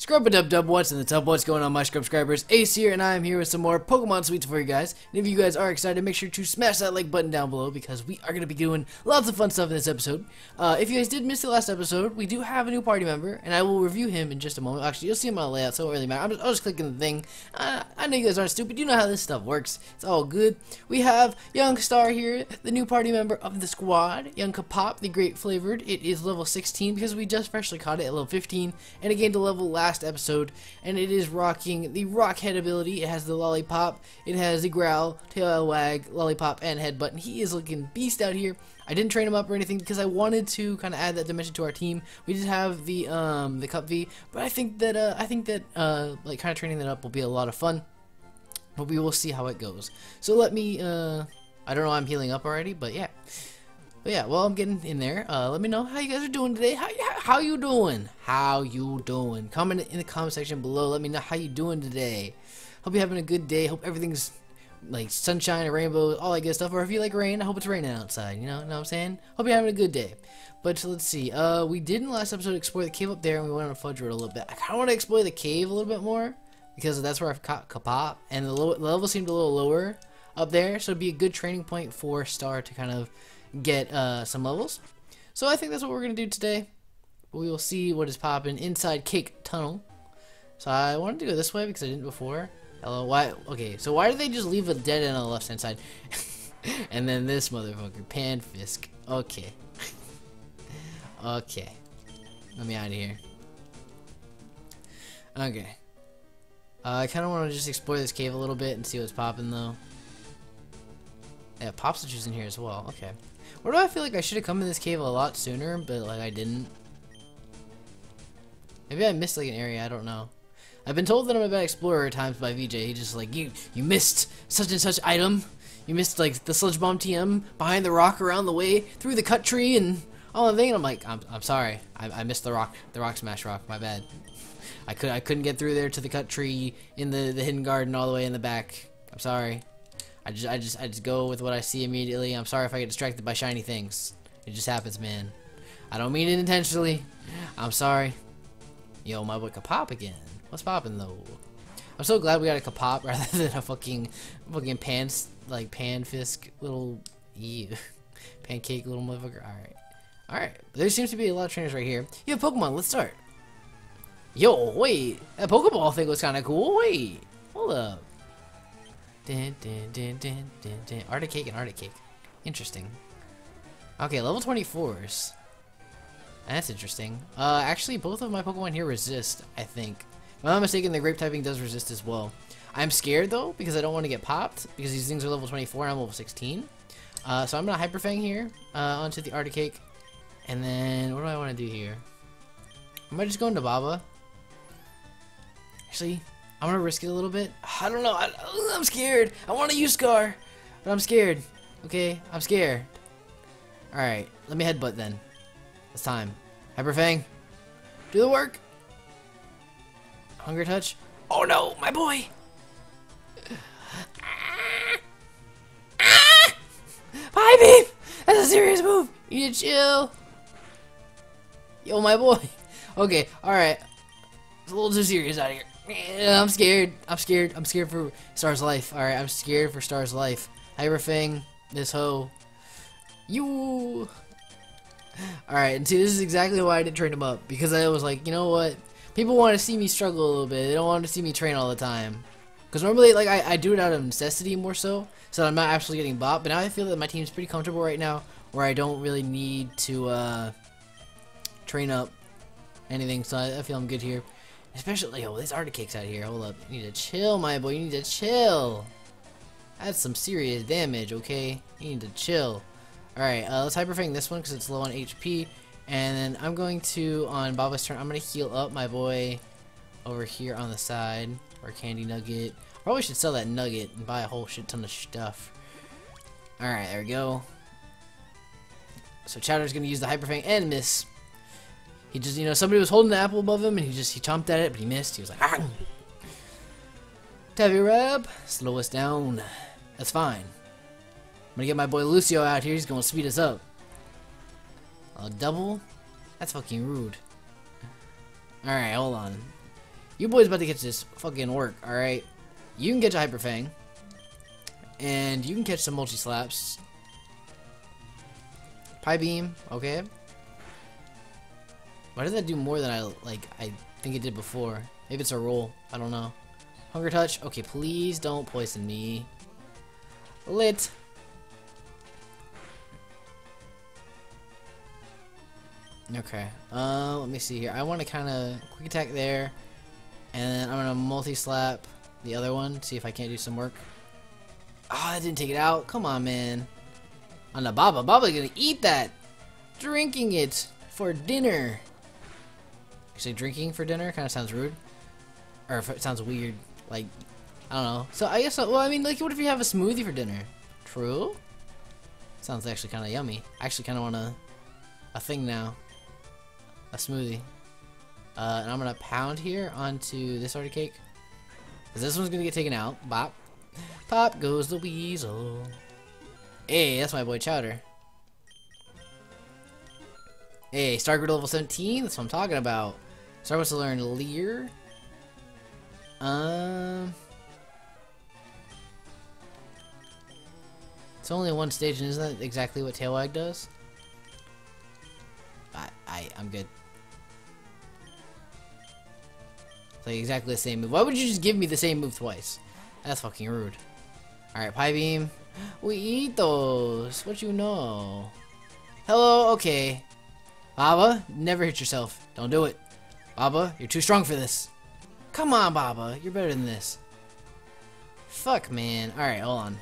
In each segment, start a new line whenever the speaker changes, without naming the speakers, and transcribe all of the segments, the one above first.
Scrub a dub dub, what's in the tub? What's going on, my subscribers? Ace here, and I am here with some more Pokemon Sweets for you guys. And if you guys are excited, make sure to smash that like button down below because we are going to be doing lots of fun stuff in this episode. Uh, if you guys did miss the last episode, we do have a new party member, and I will review him in just a moment. Actually, you'll see him on the layout, so it really matter. I'm just, I'm just clicking the thing. Uh, I know you guys aren't stupid. You know how this stuff works. It's all good. We have Young Star here, the new party member of the squad. Young Kapop, the Great Flavored. It is level 16 because we just freshly caught it at level 15, and it gained a level last episode and it is rocking the rock head ability. It has the lollipop, it has the growl, tail wag, lollipop, and headbutt. And he is looking beast out here. I didn't train him up or anything because I wanted to kind of add that dimension to our team. We did have the um the cup V, but I think that uh, I think that uh like kind of training that up will be a lot of fun. But we will see how it goes. So let me uh I don't know I'm healing up already, but yeah. But yeah, well, I'm getting in there. Uh, let me know how you guys are doing today. How, how you doing? How you doing? Comment in the comment section below. Let me know how you doing today. Hope you're having a good day. Hope everything's like sunshine and rainbows, all that good stuff. Or if you like rain, I hope it's raining outside. You know, know what I'm saying? Hope you're having a good day. But let's see. Uh, we did in the last episode explore the cave up there, and we went on a Fudge Road a little bit. I kind of want to explore the cave a little bit more because that's where I've caught Kapop, and the, the level seemed a little lower up there, so it'd be a good training point for Star to kind of get uh, some levels. So I think that's what we're going to do today. We will see what is popping inside Cake Tunnel. So I wanted to go this way because I didn't before. Hello, why? Okay, so why did they just leave a dead end on the left hand side? and then this motherfucker, Panfisk. Okay. okay. Let me out of here. Okay. Uh, I kind of want to just explore this cave a little bit and see what's popping though. Yeah, Popsitude's in here as well. Okay. Where do I feel like I should have come in this cave a lot sooner, but like I didn't? Maybe I missed like an area, I don't know. I've been told that I'm a bad explorer at times by VJ. He just like, you you missed such and such item. You missed like the sludge bomb TM behind the rock around the way, through the cut tree and all the thing. And I'm like, I'm, I'm sorry. I, I missed the rock, the rock smash rock. My bad. I could I couldn't get through there to the cut tree in the the hidden garden all the way in the back. I'm sorry. I just, I just, I just go with what I see immediately. I'm sorry if I get distracted by shiny things. It just happens, man. I don't mean it intentionally. I'm sorry. Yo, my boy Kapop again. What's popping though? I'm so glad we got a Kapop rather than a fucking, fucking pants like panfisk little, ew, pancake little motherfucker. All right, all right. There seems to be a lot of trainers right here. You have Pokemon. Let's start. Yo, wait. That Pokeball thing was kind of cool. Wait, hold up. Dun, dun, dun, dun, dun, dun. Arctic and Arctic Cake. Interesting. Okay, level 24s. That's interesting. Uh, actually, both of my Pokemon here resist, I think. If I'm not mistaken, the Grape typing does resist as well. I'm scared, though, because I don't want to get popped, because these things are level 24 and I'm level 16. Uh, so I'm going to Hyper Fang here, uh, onto the Articake, And then, what do I want to do here? Am I just go into Baba. Actually, I'm gonna risk it a little bit. I don't know. I, am scared. I want to use Scar, but I'm scared. Okay, I'm scared. All right, let me headbutt then. It's time. Hyper Fang, do the work. Hunger touch. Oh no, my boy. Pie beam. That's a serious move. You need to chill. Yo, my boy. Okay, all right. It's a little too serious out here. I'm scared. I'm scared. I'm scared for Star's life. Alright, I'm scared for Star's life. Hyperfang, this hoe. You. Alright, and see, this is exactly why I didn't train him up. Because I was like, you know what? People want to see me struggle a little bit. They don't want to see me train all the time. Because normally, like, I, I do it out of necessity more so. So I'm not actually getting bought. But now I feel that my team's pretty comfortable right now. Where I don't really need to, uh, train up anything. So I, I feel I'm good here. Especially, oh, there's Arctic Cakes out here. Hold up. You need to chill, my boy. You need to chill. That's some serious damage, okay? You need to chill. Alright, uh, let's Hyper Fang this one because it's low on HP. And then I'm going to, on Baba's turn, I'm going to heal up my boy over here on the side. Or Candy Nugget. Probably should sell that nugget and buy a whole shit ton of stuff. Alright, there we go. So Chowder's going to use the Hyper Fang and miss. He just, you know, somebody was holding the apple above him and he just, he chomped at it, but he missed. He was like, ah! Tavi slow us down. That's fine. I'm gonna get my boy Lucio out here. He's gonna speed us up. A double? That's fucking rude. Alright, hold on. You boys about to get this fucking work, alright? You can catch a Hyper Fang. And you can catch some multi slaps. Pie beam, okay. Why does that do more than I like I think it did before? Maybe it's a roll. I don't know. Hunger touch. Okay, please don't poison me. Lit. Okay. Uh, let me see here. I want to kind of quick attack there, and then I'm gonna multi slap the other one. See if I can't do some work. Oh, that didn't take it out. Come on, man. On the Baba. Baba gonna eat that. Drinking it for dinner. Actually, drinking for dinner kind of sounds rude, or if it sounds weird. Like, I don't know. So I guess. Well, I mean, like, what if you have a smoothie for dinner? True. Sounds actually kind of yummy. I actually kind of want a a thing now a smoothie. Uh, and I'm gonna pound here onto this order cake. Cause this one's gonna get taken out. Bop. Pop goes the weasel. Hey, that's my boy Chowder. Hey, Stargrid level 17, that's what I'm talking about. Star was to learn Leer. Um It's only one stage and isn't that exactly what Tailwag does? I, I I'm good. It's like exactly the same move. Why would you just give me the same move twice? That's fucking rude. Alright, Pie Beam. We eat those. What you know? Hello, okay. Baba, never hit yourself. Don't do it. Baba, you're too strong for this. Come on, Baba. You're better than this. Fuck, man. Alright, hold on.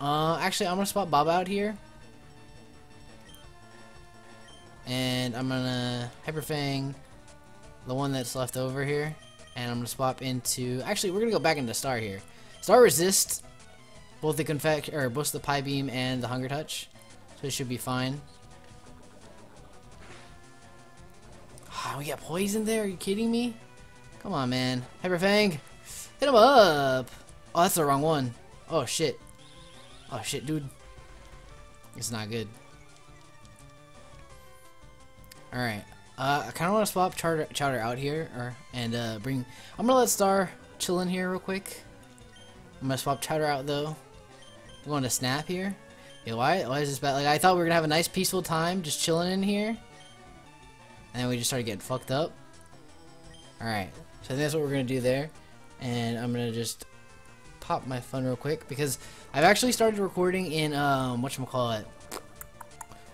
Uh, actually, I'm gonna spot Baba out here. And I'm gonna Hyperfang the one that's left over here and I'm gonna swap into. Actually, we're gonna go back into Star here. Star resists both the confect or both the Pie Beam and the Hunger Touch, so it should be fine. We got poison there. Are you kidding me? Come on, man. Hyper Fang, hit him up. Oh, that's the wrong one. Oh shit. Oh shit, dude. It's not good. All right. Uh, I kind of want to swap Chowder, Chowder out here, or and uh, bring. I'm gonna let Star chill in here real quick. I'm gonna swap Chowder out though. I'm going to snap here. Yeah, why? Why is this bad? Like I thought we were gonna have a nice peaceful time, just chilling in here, and then we just started getting fucked up. All right, so that's what we're gonna do there, and I'm gonna just pop my phone real quick because I've actually started recording in um what call it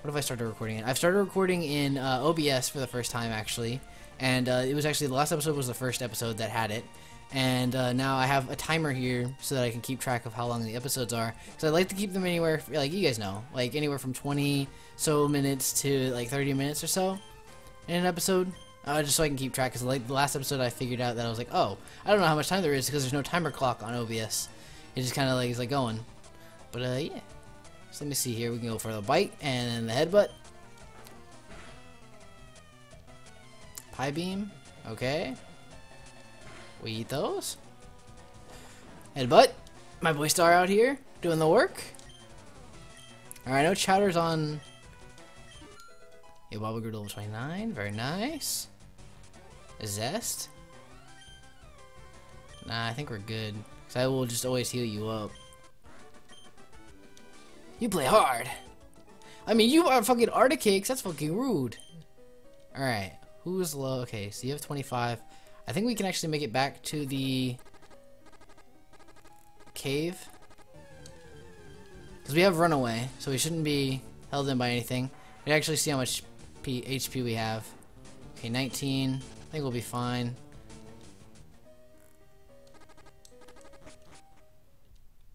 what if I started recording it? I've started recording in uh, OBS for the first time actually, and uh, it was actually the last episode was the first episode that had it, and uh, now I have a timer here so that I can keep track of how long the episodes are. So I like to keep them anywhere, like you guys know, like anywhere from 20 so minutes to like 30 minutes or so in an episode. Uh, just so I can keep track, because like the last episode I figured out that I was like, oh, I don't know how much time there is because there's no timer clock on OBS. It just kind of like is like going. But uh, yeah. So let me see here. We can go for the bite and then the headbutt. Pie beam. Okay. We eat those. Headbutt. My boy Star out here doing the work. Alright, no Chowder's on. Yeah, Baba grew level 29. Very nice. Zest. Nah, I think we're good. Because I will just always heal you up. You play hard. I mean, you are fucking Articakes. That's fucking rude. Alright. Who's low? Okay, so you have 25. I think we can actually make it back to the cave. Because we have runaway, so we shouldn't be held in by anything. We actually see how much P HP we have. Okay, 19. I think we'll be fine.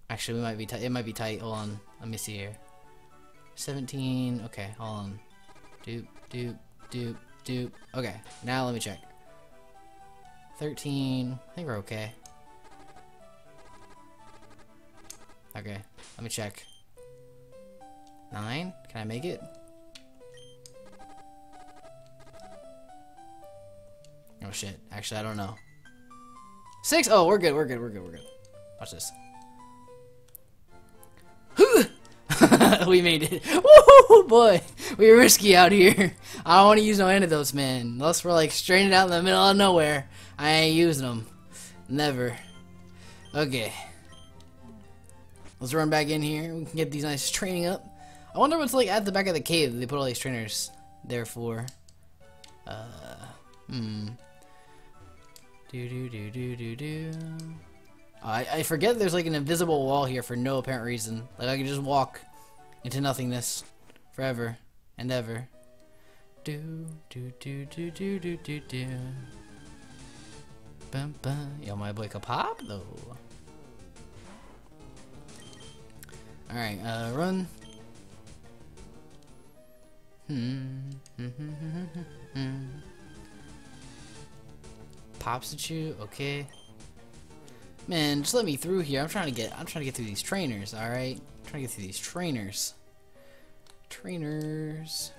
Actually, we might be tight. It might be tight. Hold on. Let me see here. 17. Okay, hold on. Doop, doop, doop, doop. Okay, now let me check. 13. I think we're okay. Okay, let me check. 9? Can I make it? Oh shit. Actually, I don't know. 6? Oh, we're good, we're good, we're good, we're good. Watch this. we made it. Woo boy. We were risky out here. I don't want to use no antidotes, man. Unless we're like stranded out in the middle of nowhere. I ain't using them. Never. Okay. Let's run back in here. We can get these nice training up. I wonder what's like at the back of the cave they put all these trainers there for. Uh, hmm. Do do do do do do. I, I forget there's like an invisible wall here for no apparent reason. Like I can just walk into nothingness forever and ever. Do do do do do do do do. Bum, bum. Yo, my boy can pop though. Alright, uh, run. Hmm. hmm, hmm, hmm Pops at you, okay. Man, just let me through here. I'm trying to get I'm trying to get through these trainers, alright? Trying to get through these trainers. Trainers.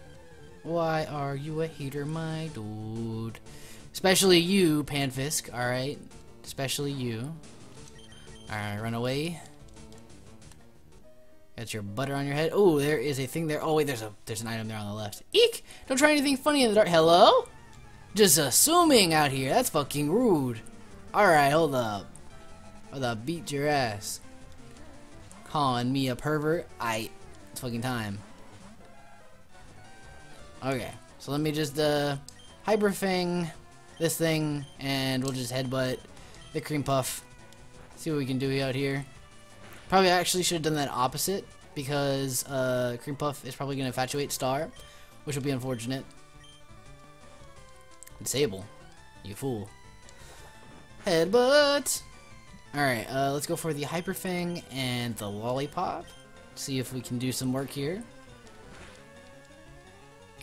Why are you a hater, my dude? Especially you, Panfisk, alright? Especially you. Alright, run away. Got your butter on your head. Oh, there is a thing there. Oh wait, there's a there's an item there on the left. Eek! Don't try anything funny in the dark. Hello? Just assuming out here. That's fucking rude. Alright, hold up. Hold up, beat your ass. Calling me a pervert? I it's fucking time. Okay, so let me just uh hyper thing this thing and we'll just headbutt the cream puff. See what we can do out here. Probably actually should have done that opposite because uh, Cream Puff is probably going to infatuate Star, which would be unfortunate. Disable. You fool. Headbutt! Alright, uh, let's go for the Hyper Fang and the Lollipop. See if we can do some work here.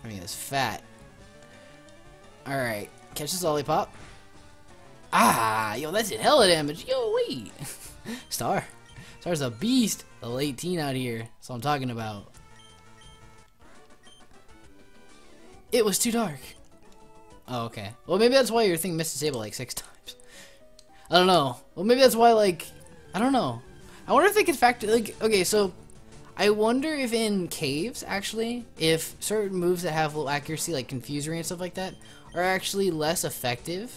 I mean, it's fat. Alright, catch this Lollipop. Ah, yo, that's did hella damage. Yo, wait. Star. Star's a beast. The late teen out here. That's what I'm talking about. It was too dark. Oh, okay. Well, maybe that's why your thing missed disable like six times. I don't know. Well, maybe that's why, like, I don't know. I wonder if they could factor, like, okay, so I wonder if in caves, actually, if certain moves that have low accuracy, like Confuse Ray and stuff like that, are actually less effective.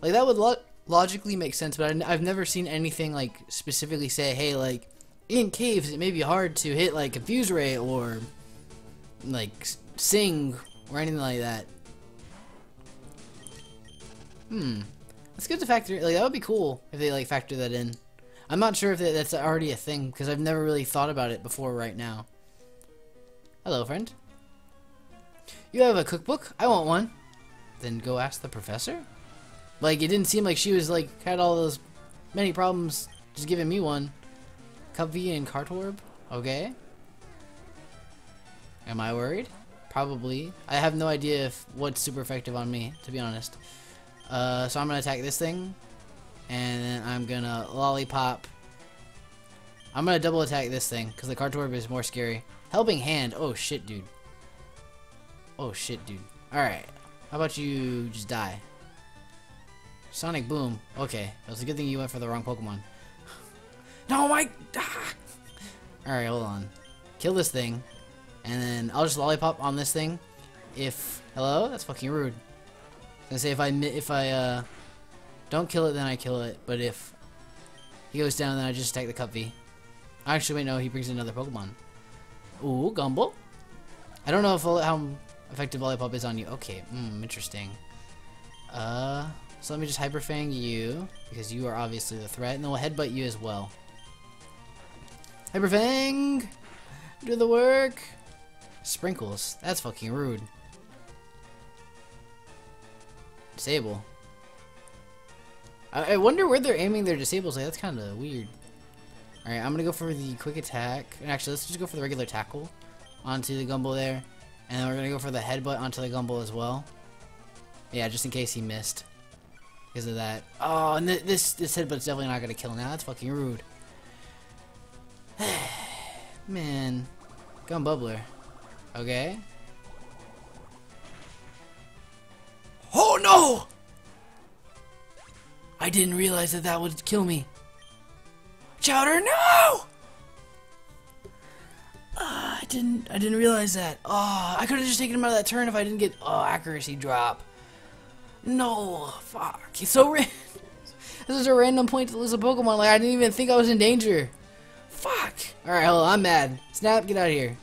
Like, that would lo logically make sense, but I've never seen anything, like, specifically say, hey, like, in caves, it may be hard to hit, like, Confuse Ray or, like, Sing or anything like that. Hmm. That's good to factor, like, that would be cool if they, like, factor that in. I'm not sure if that's already a thing, because I've never really thought about it before right now. Hello, friend. You have a cookbook? I want one. Then go ask the professor? Like, it didn't seem like she was, like, had all those many problems just giving me one. Cubby and Cartorb? Okay. Am I worried? Probably. I have no idea if what's super effective on me, to be honest. Uh, so I'm gonna attack this thing, and then I'm gonna lollipop. I'm gonna double attack this thing because the Cartorb is more scary. Helping hand. Oh shit, dude. Oh shit, dude. All right. How about you just die? Sonic Boom. Okay, it was a good thing you went for the wrong Pokemon. no, my. Ah. All right, hold on. Kill this thing, and then I'll just lollipop on this thing. If hello, that's fucking rude. I say if I if I uh don't kill it, then I kill it. But if he goes down, then I just attack the Cupvy. Actually, wait, no, he brings another Pokemon. Ooh, Gumball. I don't know if how effective Lollipop is on you. Okay, hmm, interesting. Uh, so let me just Hyper Fang you, because you are obviously the threat, and then we'll Headbutt you as well. Hyper Fang! Do the work! Sprinkles. That's fucking rude. Disable. I, I wonder where they're aiming their disables. Like, that's kind of weird. Alright, I'm gonna go for the quick attack. Actually, let's just go for the regular tackle onto the Gumball there. And then we're gonna go for the headbutt onto the Gumball as well. Yeah, just in case he missed. Because of that. Oh, and th this this headbutt's definitely not gonna kill now. That's fucking rude. Man. Gun Bubbler. Okay. No! I didn't realize that that would kill me. Chowder, no! Ah, I didn't I didn't realize that. Oh, I could have just taken him out of that turn if I didn't get oh accuracy drop. No, fuck. He's so random. this is a random point to lose a Pokemon. Like I didn't even think I was in danger. Fuck. All right, hold. I'm mad. Snap, get out of here.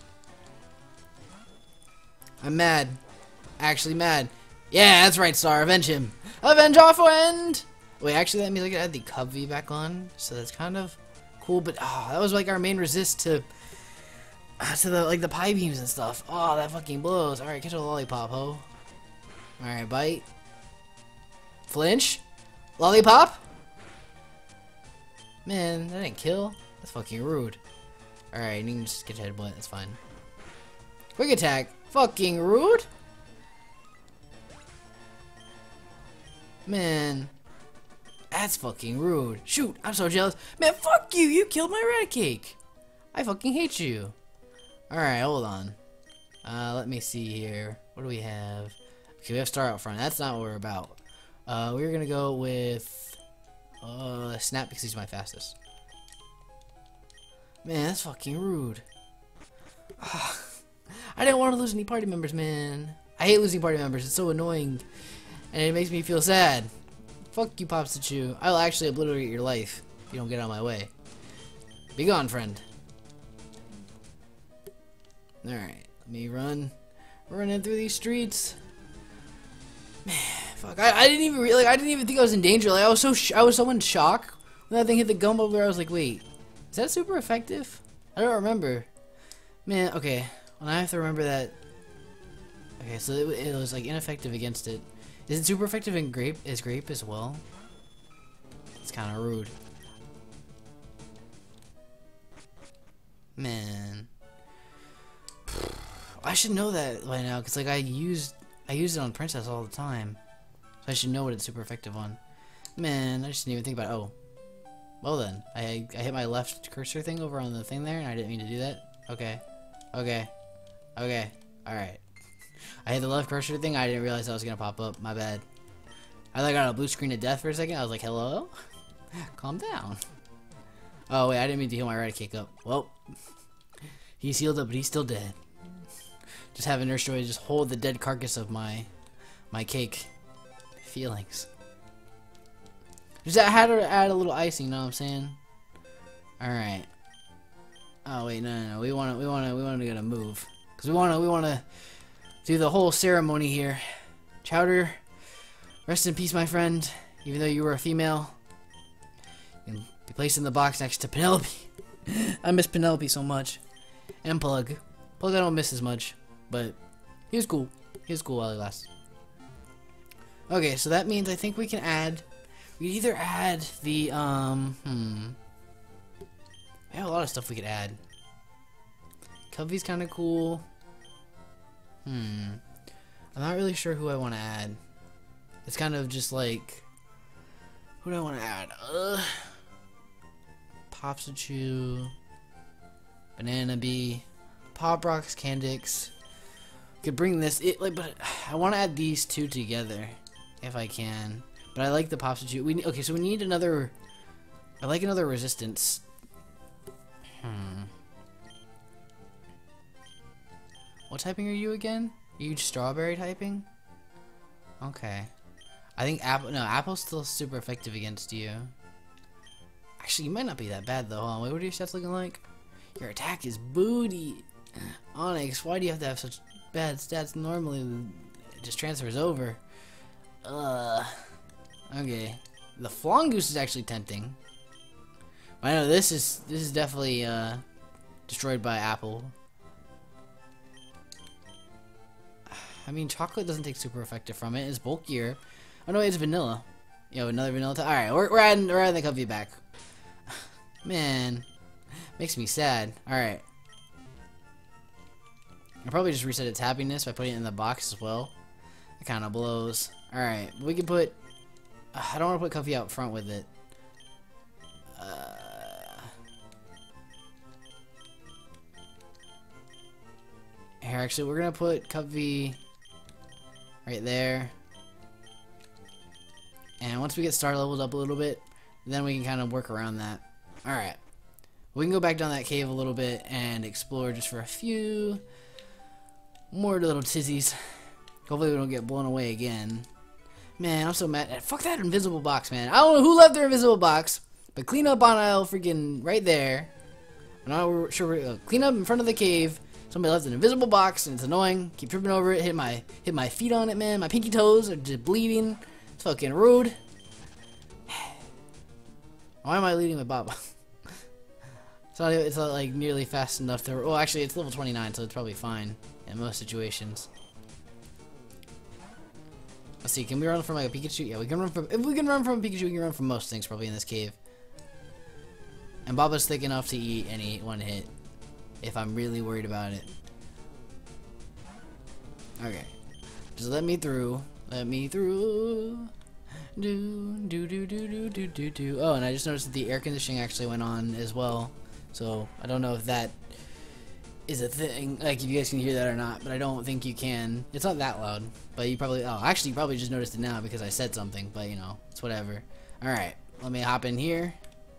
I'm mad. Actually mad. Yeah, that's right, Star. Avenge him. Avenge Offwind! Wait, actually, that means I can add the Cubby back on, so that's kind of cool. But oh, that was like our main resist to uh, to the like the pie beams and stuff. Oh, that fucking blows. All right, catch a lollipop, ho. All right, bite. Flinch. Lollipop. Man, that didn't kill. That's fucking rude. All right, you can just get your headbutt. That's fine. Quick attack. Fucking rude. Man. That's fucking rude. Shoot, I'm so jealous. Man, fuck you. You killed my red cake. I fucking hate you. Alright, hold on. Uh, let me see here. What do we have? Okay, we have Star out front. That's not what we're about. Uh, we're gonna go with... Uh, Snap because he's my fastest. Man, that's fucking rude. I didn't want to lose any party members, man. I hate losing party members. It's so annoying. And it makes me feel sad. Fuck you, Popsichu. I'll actually obliterate your life if you don't get out of my way. Be gone, friend. Alright, let me run. Running through these streets. Man, fuck. I, I didn't even like. I didn't even think I was in danger. Like I was so I was so in shock when that thing hit the gum over. I was like, wait, is that super effective? I don't remember. Man, okay. When I have to remember that. Okay, so it, it was like ineffective against it. Is it super effective in grape? Is grape as well? It's kind of rude. Man, I should know that by now, cause like I used I use it on Princess all the time, so I should know what it's super effective on. Man, I just didn't even think about. It. Oh, well then, I I hit my left cursor thing over on the thing there, and I didn't mean to do that. Okay, okay, okay, all right. I hit the left cursor thing. I didn't realize that was gonna pop up. My bad. I like got a blue screen of death for a second. I was like, hello? Calm down. Oh, wait, I didn't mean to heal my right kick up. Well, he's healed up, but he's still dead. Just having Nurse Joy just hold the dead carcass of my my cake. Feelings. Just I had to add a little icing, you know what I'm saying? Alright. Oh wait, no no no. We wanna we wanna we wanna get a move. Cause we wanna we wanna do the whole ceremony here. Chowder, rest in peace, my friend. Even though you were a female, can be placed in the box next to Penelope. I miss Penelope so much. And Plug. Plug I don't miss as much, but he was cool. He was cool while he lasted. Okay, so that means I think we can add. We either add the um hmm. I have a lot of stuff we could add. Covey's kind of cool. Hmm. I'm not really sure who I want to add. It's kind of just like, who do I want to add? Uh, Popsichu, Banana Bee, Pop Rocks, Candix. Could bring this, it like, but I want to add these two together if I can. But I like the Popsichu. We okay, so we need another. I like another resistance. Hmm. What typing are you again? You strawberry typing? Okay. I think apple. No, apple's still super effective against you. Actually, you might not be that bad though. Huh? Wait, what are your stats looking like? Your attack is booty. Onyx, why do you have to have such bad stats? Normally, it just transfers over. Uh. Okay. The Flongoose is actually tempting. I know this is this is definitely uh destroyed by Apple. I mean, chocolate doesn't take super effective from it. It's bulkier. Oh no, it's vanilla. Yo, another vanilla. All right, we're, we're adding we're adding the Covey back. Man, makes me sad. All right. I'll probably just reset its happiness by putting it in the box as well. It kind of blows. All right, we can put. Uh, I don't want to put Covey out front with it. Uh, here, actually, we're gonna put Covey right there. And once we get star leveled up a little bit, then we can kind of work around that. Alright. We can go back down that cave a little bit and explore just for a few more little tizzies. Hopefully we don't get blown away again. Man, I'm so mad. Fuck that invisible box, man. I don't know who left their invisible box, but clean up on aisle freaking right there. I'm not sure. Uh, clean up in front of the cave. Somebody left an invisible box, and it's annoying. Keep tripping over it. Hit my hit my feet on it, man. My pinky toes are just bleeding. It's fucking rude. Why am I leading with Baba? it's not. It's not like nearly fast enough to. Well, actually, it's level 29, so it's probably fine in most situations. Let's see, can we run from like a Pikachu? Yeah, we can run from, if we can run from a Pikachu, we can run from most things probably in this cave. And Baba's thick enough to eat any one hit, if I'm really worried about it. Okay. Just let me through. Let me through. Do, do, do, do, do, do, do, do. Oh, and I just noticed that the air conditioning actually went on as well. So, I don't know if that is a thing, like if you guys can hear that or not, but I don't think you can. It's not that loud, but you probably, oh, actually you probably just noticed it now because I said something, but you know, it's whatever. Alright, let me hop in here,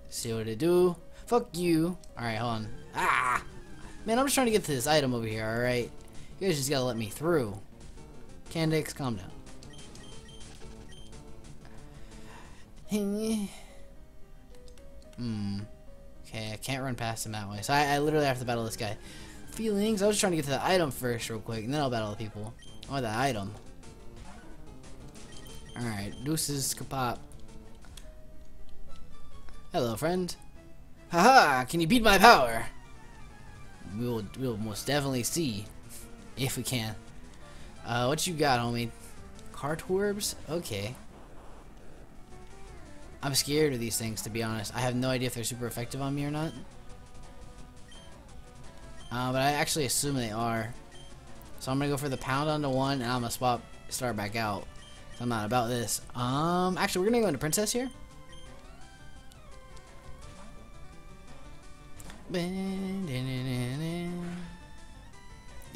see what it do. Fuck you. Alright, hold on. Ah! Man, I'm just trying to get to this item over here, alright? You guys just gotta let me through. Candix, calm down. Hmm. Okay, I can't run past him that way. So I, I literally have to battle this guy feelings. I was trying to get to the item first real quick, and then I'll battle the people. I want the item. Alright, deuces kapop. Hello, friend. Haha, can you beat my power? We'll, we'll most definitely see. If we can. Uh, what you got, homie? Cartwarbs? Okay. I'm scared of these things, to be honest. I have no idea if they're super effective on me or not. Uh, but I actually assume they are. So I'm gonna go for the pound onto one, and I'm gonna swap start back out. I'm not about this. Um, actually, we're gonna go into princess here. Yo,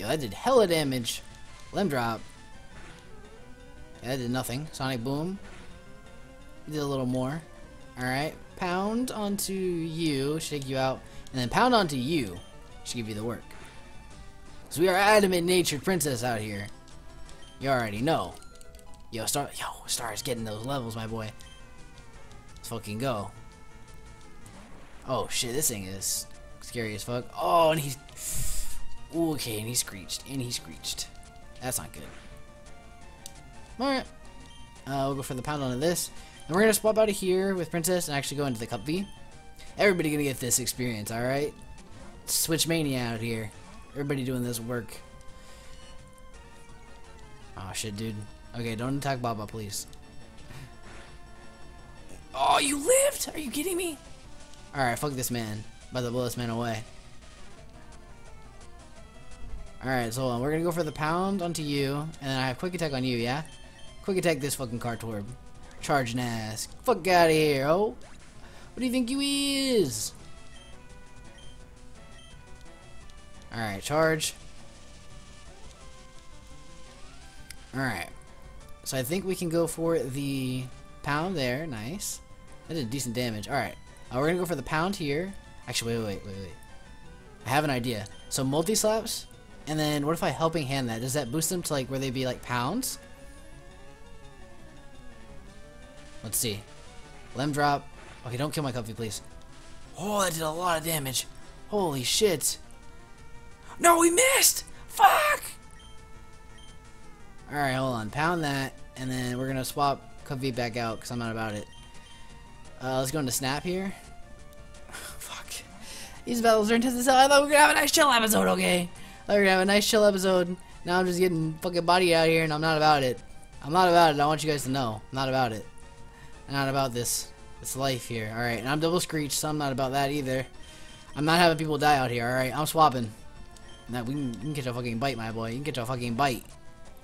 that did hella damage. Limb drop. Yeah, that did nothing. Sonic boom. Did a little more. Alright. Pound onto you. Shake you out. And then pound onto you should give you the work. Because we are adamant natured princess out here. You already know. Yo, Star, yo, Star's getting those levels, my boy. Let's fucking go. Oh shit, this thing is scary as fuck. Oh, and he's okay, and he screeched, and he screeched. That's not good. All right, uh, we'll go for the pound on this, and we're gonna swap out of here with Princess and actually go into the Cup V. Everybody gonna get this experience, all right? Switch Mania out here. Everybody doing this work. Oh shit, dude. Okay, don't attack Baba, please. Oh, you lived? Are you kidding me? Alright, fuck this man. About to blow man away. Alright, so on. we're gonna go for the pound onto you, and then I have quick attack on you, yeah? Quick attack this fucking Cartorb. Charge Nask. Fuck out of here, oh! What do you think you is? Alright, charge. Alright. So I think we can go for the pound there. Nice. That did decent damage. Alright. Uh, we're to go for the pound here. Actually, wait, wait, wait, wait. I have an idea. So multi-slaps, and then what if I helping hand that? Does that boost them to like where they be like pounds? Let's see. Lem drop. Okay, don't kill my Comfey, please. Oh, that did a lot of damage. Holy shit. No, we missed! Fuck! Alright, hold on. Pound that, and then we're gonna swap Comfey back out, because I'm not about it. Uh, let's go into Snap here. These battles are intense as hell. I thought we were gonna have a nice chill episode, okay? I thought we were gonna have a nice chill episode. Now I'm just getting fucking body out here, and I'm not about it. I'm not about it. I want you guys to know. I'm not about it. I'm not about this. This life here. Alright, and I'm double screech, so I'm not about that either. I'm not having people die out here, alright? I'm swapping. Now we can, you can get a fucking bite, my boy. You can get a fucking bite.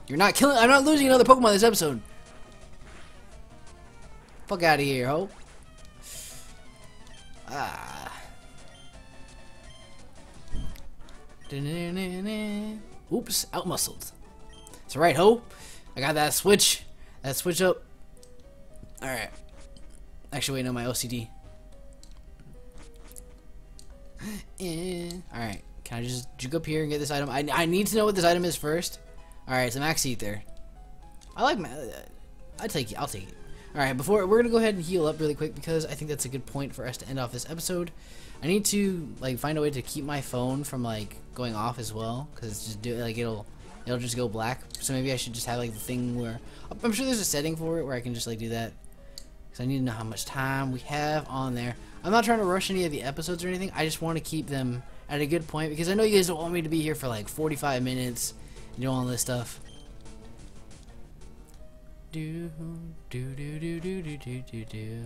You're not killing. I'm not losing another Pokemon this episode. Fuck out of here, ho. Ah. Oops, outmuscled. That's right, ho. I got that switch. That switch up. Alright. Actually, wait, no, my OCD. Eh. Alright, can I just juke up here and get this item? I, I need to know what this item is first. Alright, it's a max ether. I like ma- I take it. I'll take it. Alright, before we're gonna go ahead and heal up really quick because I think that's a good point for us to end off this episode. I need to like find a way to keep my phone from like going off as well because it's just do like it'll it'll just go black. So maybe I should just have like the thing where I'm sure there's a setting for it where I can just like do that. Because I need to know how much time we have on there. I'm not trying to rush any of the episodes or anything. I just want to keep them at a good point because I know you guys don't want me to be here for like 45 minutes and do all this stuff. Do do do do do do do do do.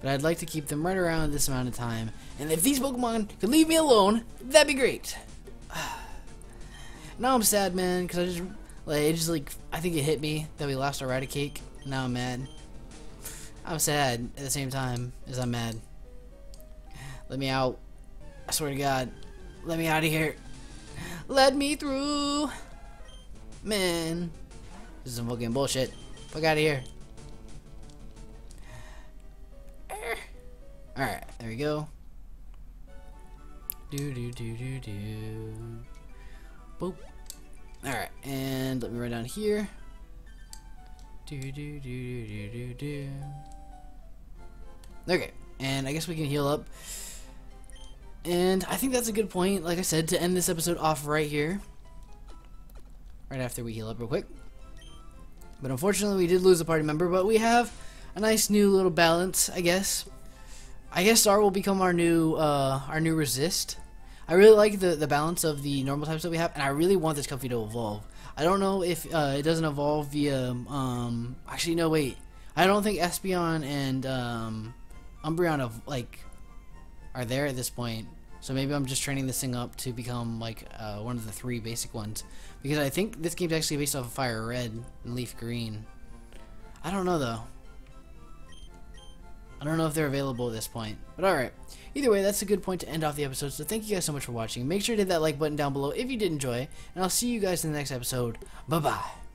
But I'd like to keep them right around this amount of time. And if these Pokemon could leave me alone, that'd be great. now I'm sad, man, because I just like it just like I think it hit me that we lost our Raticate. Now I'm mad. I'm sad at the same time as I'm mad. Let me out. I swear to God. Let me out of here. Let me through. Man. This is some fucking bullshit. Fuck out of here. Alright, there we go. Do do do do do. Boop. Alright, and let me run down here. Do do do do do do do. Okay, and I guess we can heal up. And I think that's a good point, like I said, to end this episode off right here. Right after we heal up real quick. But unfortunately, we did lose a party member, but we have a nice new little balance, I guess. I guess Star will become our new, uh, our new resist. I really like the, the balance of the normal types that we have, and I really want this Comfey to evolve. I don't know if uh, it doesn't evolve via, um, actually, no, wait. I don't think Espeon and, um, Umbreon of like are there at this point. So maybe I'm just training this thing up to become like uh, one of the three basic ones. Because I think this game's actually based off of Fire Red and Leaf Green. I don't know though. I don't know if they're available at this point. But alright. Either way, that's a good point to end off the episode. So thank you guys so much for watching. Make sure to hit that like button down below if you did enjoy. And I'll see you guys in the next episode. Bye-bye.